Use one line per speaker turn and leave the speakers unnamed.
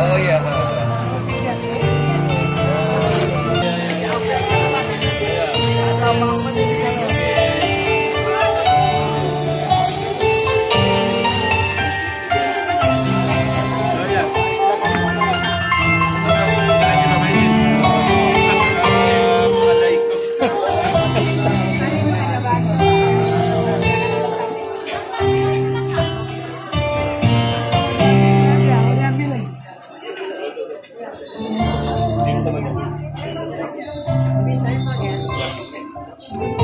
Oh iya.
much.